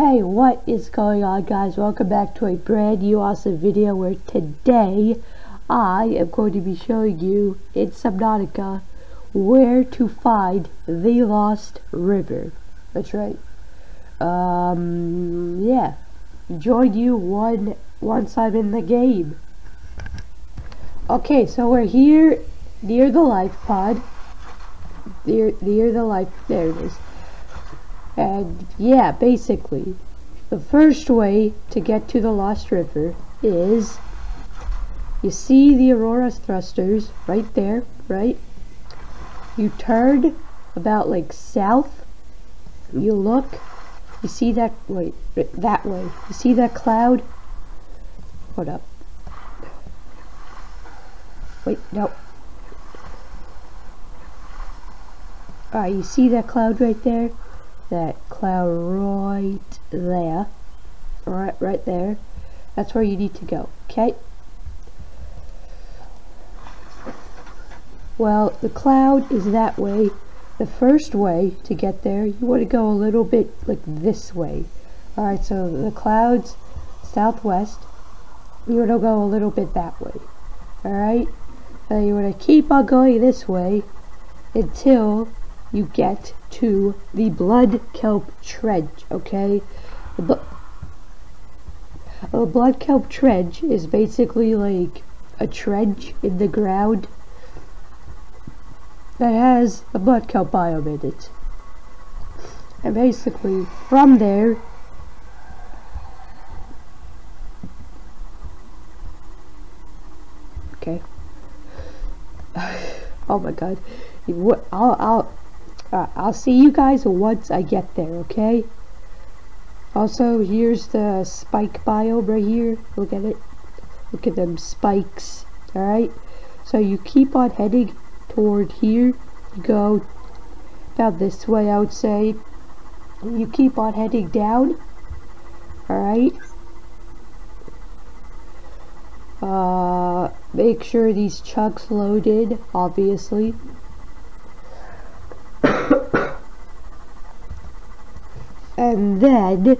Hey, what is going on guys? Welcome back to a brand new awesome video where today I am going to be showing you in Subnautica where to find the Lost River. That's right. Um, yeah. Join you one once I'm in the game. Okay, so we're here near the life pod. Near, near the life, there it is. And yeah, basically, the first way to get to the Lost River is you see the Aurora thrusters right there, right? You turn about like south. You look. You see that wait that way. You see that cloud? Hold up. Wait, no. Alright, you see that cloud right there? That cloud right there right right there. That's where you need to go okay? Well the cloud is that way. The first way to get there you want to go a little bit like this way. Alright so the clouds southwest you want to go a little bit that way. Alright so you want to keep on going this way until you get to the blood kelp trench, okay? The, a blood kelp trench is basically like a trench in the ground that has a blood kelp biome in it. And basically, from there, okay. oh my god. I'll, I'll, uh, I'll see you guys once I get there, okay? Also, here's the spike biome right here. Look at it. Look at them spikes. Alright? So you keep on heading toward here. You go about this way, I would say. You keep on heading down. Alright? Uh, make sure these chucks loaded, obviously. Then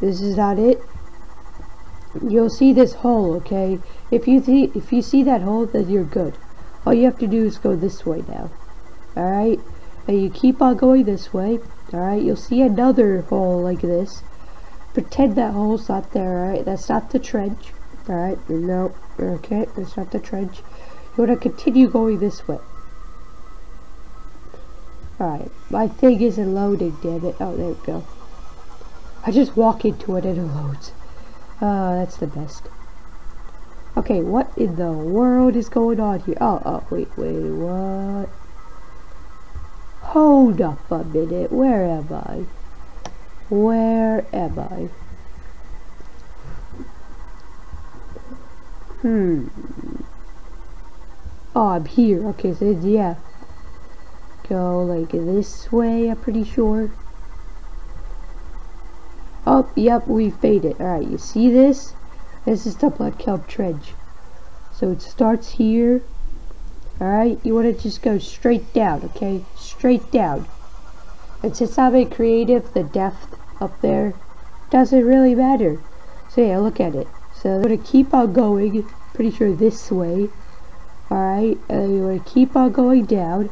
this is not it. You'll see this hole okay? If you see if you see that hole then you're good. All you have to do is go this way now alright and you keep on going this way alright you'll see another hole like this. Pretend that hole's not there alright that's not the trench alright no okay that's not the trench. You want to continue going this way Alright, my thing isn't loading, damn it. Oh, there we go. I just walk into it and it loads. Oh, that's the best. Okay, what in the world is going on here? Oh, oh, wait, wait, what? Hold up a minute, where am I? Where am I? Hmm. Oh, I'm here. Okay, so yeah go like this way, I'm pretty sure. Oh, yep, we've it. Alright, you see this? This is the Blood Kelp Trench. So it starts here. Alright, you want to just go straight down, okay? Straight down. And since I'm a creative, the depth up there doesn't really matter. So yeah, look at it. So I'm going to keep on going, pretty sure this way. Alright, and uh, you want to keep on going down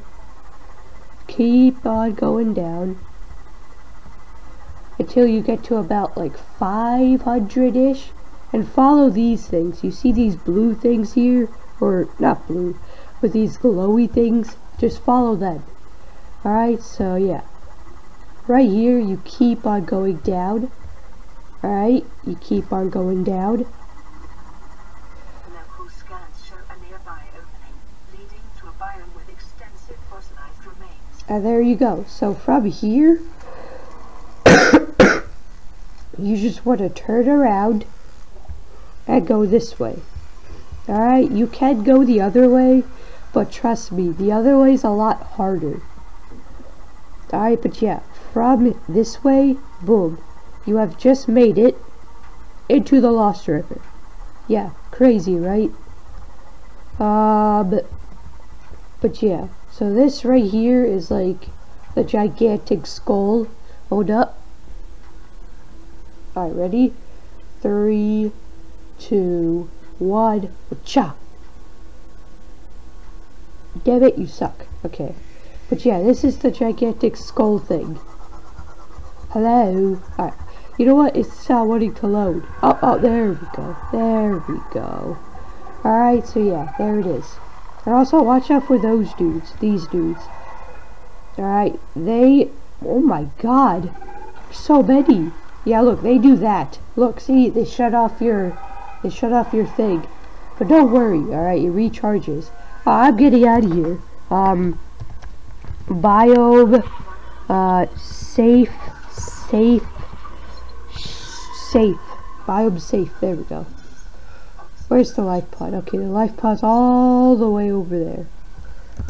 keep on going down until you get to about like 500-ish and follow these things. You see these blue things here? Or not blue, but these glowy things? Just follow them. Alright, so yeah. Right here, you keep on going down. Alright, you keep on going down. And there you go. So from here, you just want to turn around and go this way. Alright, you can go the other way, but trust me, the other way is a lot harder. Alright, but yeah, from this way, boom, you have just made it into the Lost River. Yeah, crazy, right? Uh, but, but yeah. So this right here is like the gigantic skull. Hold up. Alright, ready? Three, two, one, cha! Damn it, you suck. Okay. But yeah, this is the gigantic skull thing. Hello? Alright. You know what? It's not wanting to load. Oh, oh, there we go. There we go. Alright, so yeah, there it is. And also, watch out for those dudes. These dudes. Alright, they... Oh my god. So many. Yeah, look, they do that. Look, see, they shut off your... They shut off your thing. But don't worry, alright, it recharges. Uh, I'm getting out of here. Um... Biome... Uh, safe... Safe... Safe. Biome safe. There we go. Where's the life pod? Okay, the life pod's all the way over there.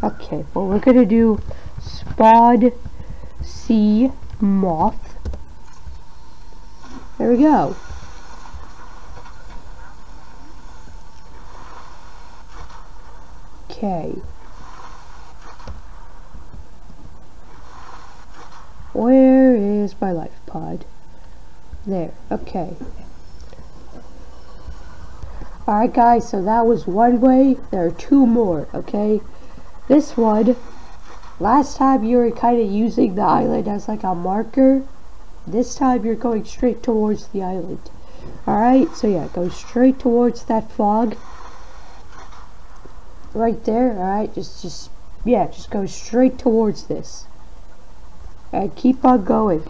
Okay, well we're gonna do spod sea moth. There we go. Okay. Where is my life pod? There, okay. Alright guys, so that was one way. There are two more, okay? This one, last time you were kind of using the island as like a marker. This time you're going straight towards the island. Alright, so yeah, go straight towards that fog. Right there, alright, just, just, yeah, just go straight towards this. And keep on going.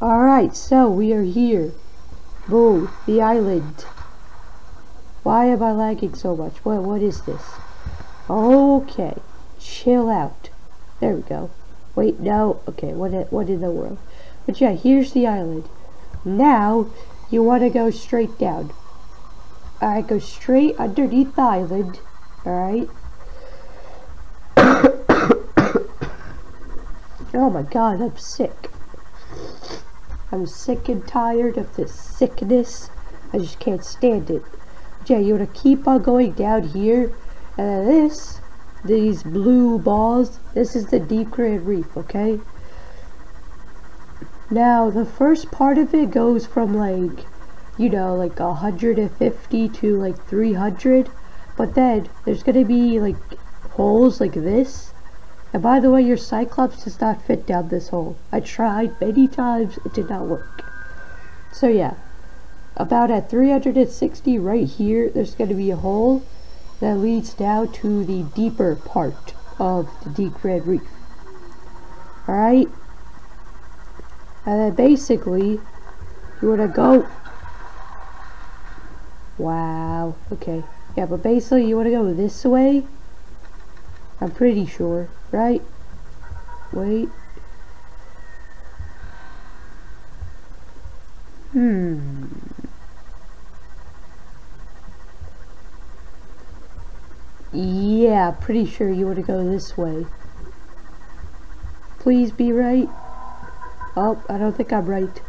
Alright, so we are here. Boom, the island. Why am I lagging so much? What what is this? Okay. Chill out. There we go. Wait, no. Okay, what what in the world? But yeah, here's the island. Now you want to go straight down. Alright, go straight underneath the island. Alright. oh my god, I'm sick. I'm sick and tired of this sickness. I just can't stand it yeah, you want to keep on going down here. And this, these blue balls, this is the deep grand reef, okay? Now, the first part of it goes from like, you know, like 150 to like 300. But then, there's going to be like holes like this. And by the way, your Cyclops does not fit down this hole. I tried many times, it did not work. So yeah, about at 360 right here, there's going to be a hole that leads down to the deeper part of the deep red reef. Alright? And then basically, you want to go... Wow. Okay. Yeah, but basically you want to go this way. I'm pretty sure, right? Wait. Hmm. Yeah, pretty sure you want to go this way. Please be right. Oh, I don't think I'm right.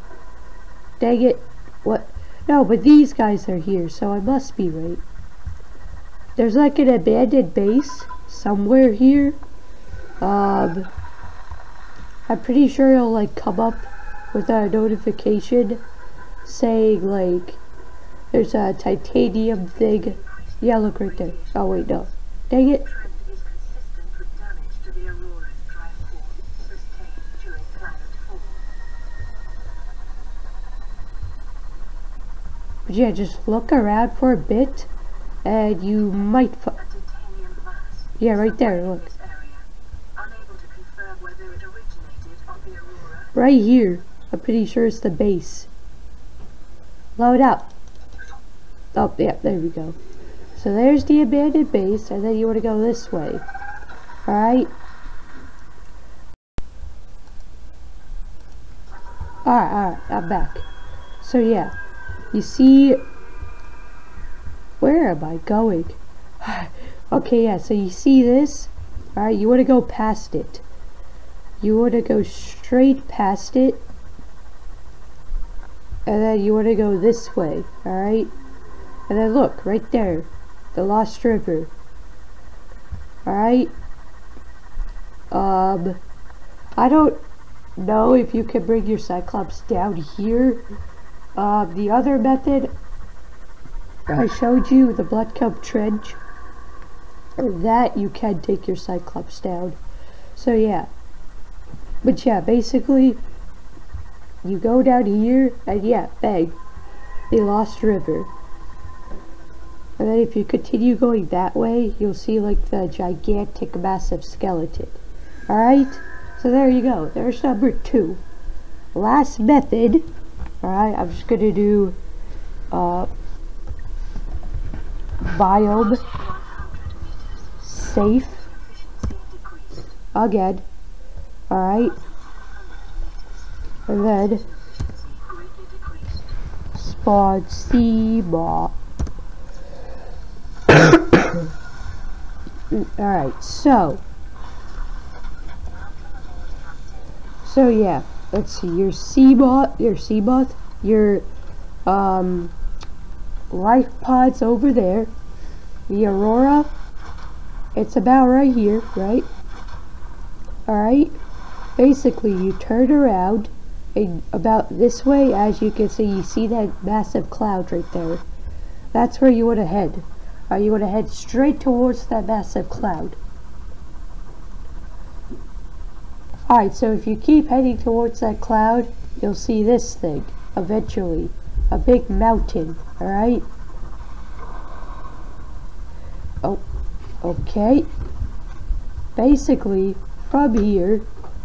Dang it. What? No, but these guys are here, so I must be right. There's like an abandoned base somewhere here. Um, I'm pretty sure it'll like come up with a notification saying like there's a titanium thing. Yeah, look right there. Oh wait, no. Dang it. But yeah, just look around for a bit, and you might. yeah, right there. Look. Right here. I'm pretty sure it's the base. Load up. Oh, yeah, there we go. So there's the abandoned base, and then you want to go this way. Alright? Alright, alright, I'm back. So yeah, you see, where am I going? okay, yeah, so you see this? Alright, you want to go past it. You want to go straight past it. And then you want to go this way, alright? And then look, right there the Lost River. Alright? Um, I don't, know if you can bring your Cyclops down here. Uh, the other method I showed you, the Blood Kelp Trench, that you can take your Cyclops down. So yeah. But yeah, basically, you go down here, and yeah, bang, the Lost River. And then if you continue going that way, you'll see like the gigantic massive skeleton. Alright? So there you go. There's number two. Last method. Alright, I'm just gonna do uh biome safe again. Alright. And then spawn Seamoth. Alright, so. So yeah, let's see, your Seamoth, your Seamoth, your um, life pods over there. The Aurora, it's about right here, right? Alright, basically you turn around and about this way, as you can see, you see that massive cloud right there. That's where you want to head. Uh, you want to head straight towards that massive cloud. Alright, so if you keep heading towards that cloud, you'll see this thing, eventually. A big mountain, alright? Oh, okay. Basically, from here,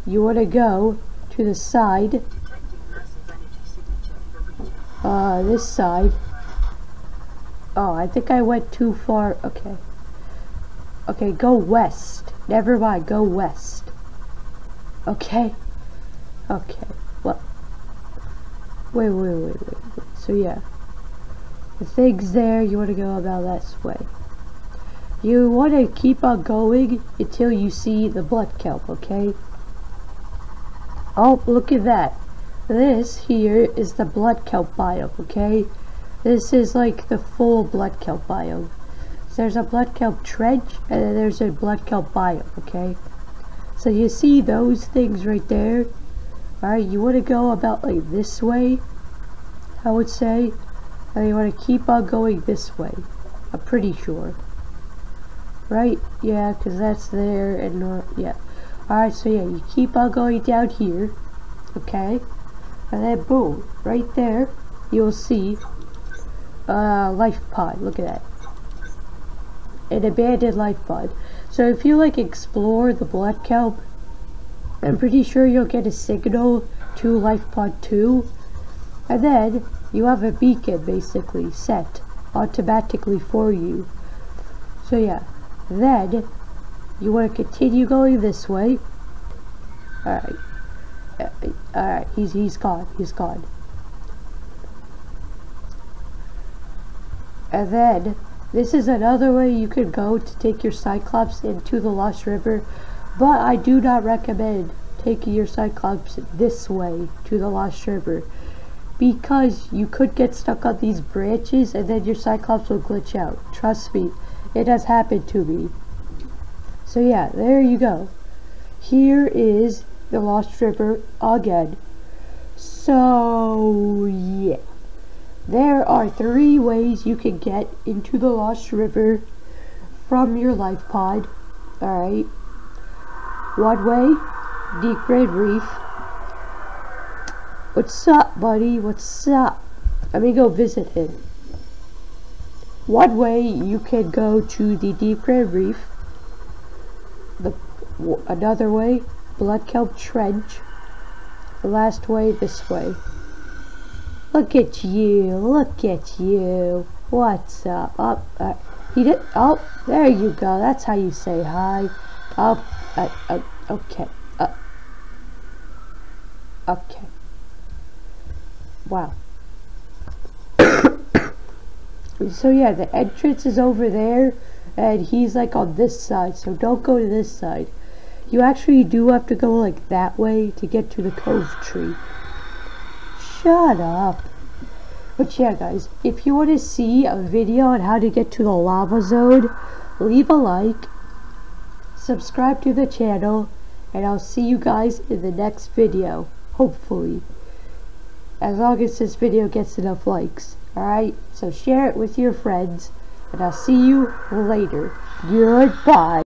you want to go to the side, uh, this side, Oh, I think I went too far. Okay. Okay, go west. Never mind, go west. Okay. Okay. Well. Wait, wait, wait, wait, wait. So yeah. The thing's there, you want to go about this way. You want to keep on going until you see the blood kelp, okay? Oh, look at that. This here is the blood kelp biome, okay? This is like the full blood kelp biome. There's a blood kelp trench and there's a blood kelp biome, okay? So you see those things right there? Alright, you want to go about like this way, I would say. And you want to keep on going this way. I'm pretty sure. Right? Yeah, because that's there and yeah. Alright, so yeah, you keep on going down here. Okay? And then boom, right there, you'll see uh, life pod. Look at that. An abandoned life pod. So if you like explore the black kelp, I'm pretty sure you'll get a signal to life pod 2. And then you have a beacon basically set automatically for you. So yeah, then you want to continue going this way. Alright. Uh, alright, he's, he's gone, he's gone. And then, this is another way you could go to take your Cyclops into the Lost River, but I do not recommend taking your Cyclops this way to the Lost River because you could get stuck on these branches and then your Cyclops will glitch out. Trust me, it has happened to me. So yeah, there you go. Here is the Lost River again. So yeah. There are three ways you can get into the Lost River from your life pod. Alright. One way, Deep Red Reef. What's up, buddy? What's up? Let me go visit him. One way you can go to the Deep Red Reef. The another way, Blood Kelp Trench. The last way, this way. Look at you, look at you. What's up? Up, uh, he did. Oh, there you go. That's how you say hi. Oh, uh, uh, okay. Uh, okay. Wow. so yeah, the entrance is over there, and he's like on this side. So don't go to this side. You actually do have to go like that way to get to the cove tree. Shut up. But yeah, guys, if you want to see a video on how to get to the lava zone, leave a like, subscribe to the channel, and I'll see you guys in the next video, hopefully. As long as this video gets enough likes, alright? So share it with your friends, and I'll see you later. Goodbye.